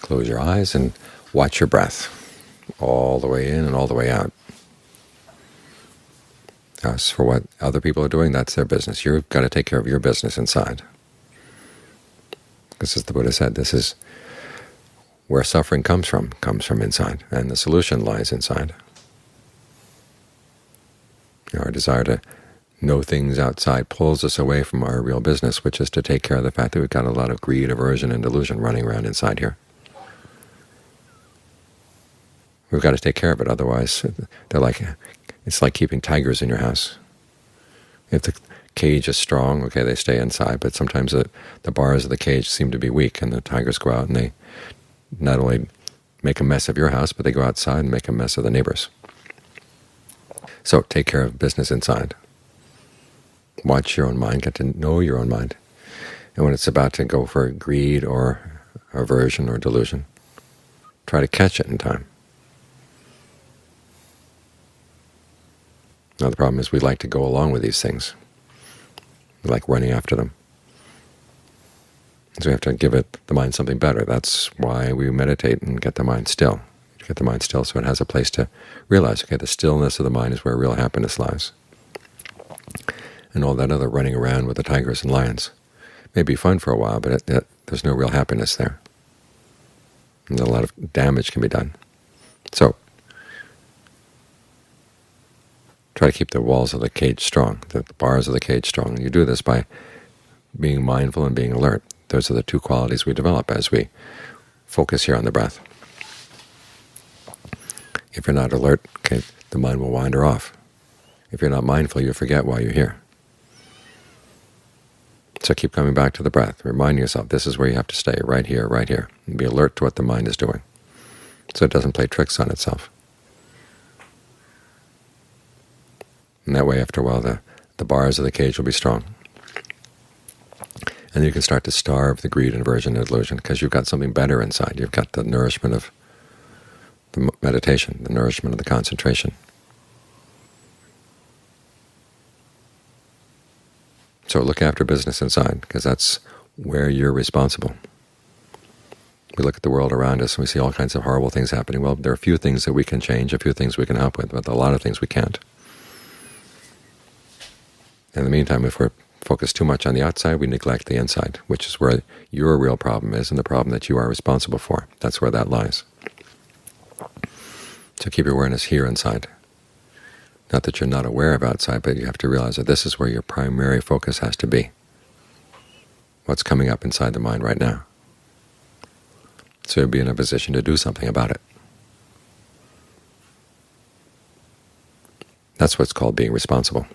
Close your eyes and watch your breath all the way in and all the way out. As for what other people are doing, that's their business. You've got to take care of your business inside. Because as the Buddha said, this is where suffering comes from, comes from inside, and the solution lies inside. Our desire to know things outside pulls us away from our real business, which is to take care of the fact that we've got a lot of greed, aversion, and delusion running around inside here. We've got to take care of it, otherwise they're like it's like keeping tigers in your house. If the cage is strong, okay, they stay inside, but sometimes the, the bars of the cage seem to be weak, and the tigers go out and they not only make a mess of your house, but they go outside and make a mess of the neighbors. So take care of business inside. Watch your own mind, get to know your own mind. And when it's about to go for greed or aversion or delusion, try to catch it in time. Now the problem is we like to go along with these things. We like running after them. So we have to give it the mind something better. That's why we meditate and get the mind still. Get the mind still so it has a place to realize, okay, the stillness of the mind is where real happiness lies. And all that other running around with the tigers and lions may be fun for a while, but it, it, there's no real happiness there. And a lot of damage can be done. So try to keep the walls of the cage strong, the bars of the cage strong. You do this by being mindful and being alert. Those are the two qualities we develop as we focus here on the breath. If you're not alert, okay, the mind will wander off. If you're not mindful, you forget why you're here. So keep coming back to the breath. Remind yourself this is where you have to stay, right here, right here, and be alert to what the mind is doing so it doesn't play tricks on itself. And that way, after a while, the, the bars of the cage will be strong. And you can start to starve the greed aversion and delusion because you've got something better inside. You've got the nourishment of the meditation, the nourishment of the concentration. So look after business inside, because that's where you're responsible. We look at the world around us and we see all kinds of horrible things happening. Well, there are a few things that we can change, a few things we can help with, but a lot of things we can't. In the meantime, if we're focused too much on the outside, we neglect the inside, which is where your real problem is and the problem that you are responsible for. That's where that lies. So keep your awareness here inside. Not that you're not aware of outside, but you have to realize that this is where your primary focus has to be. What's coming up inside the mind right now. So you'll be in a position to do something about it. That's what's called being responsible.